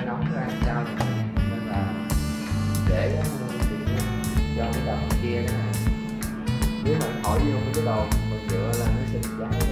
hơi nóng ra sao nên là để ờ, cho cái đầu kia cái này nếu mà thổi vô cái đầu mình rửa là nó sẽ cháy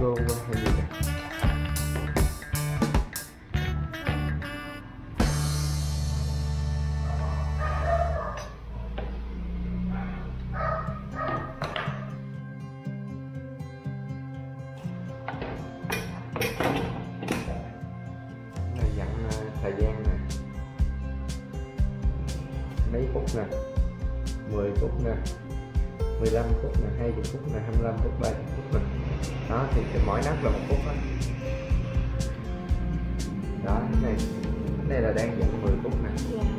vô vô hay gì vậy? Thời gian nè. Mấy phút nè? 10 phút nè. 15 phút nè 20 phút nè 25 phút 30 phút nè đó, thì cái mỗi nắp là một phút đó đó, cái này cái này là đang dẫn 10 phút nè yeah.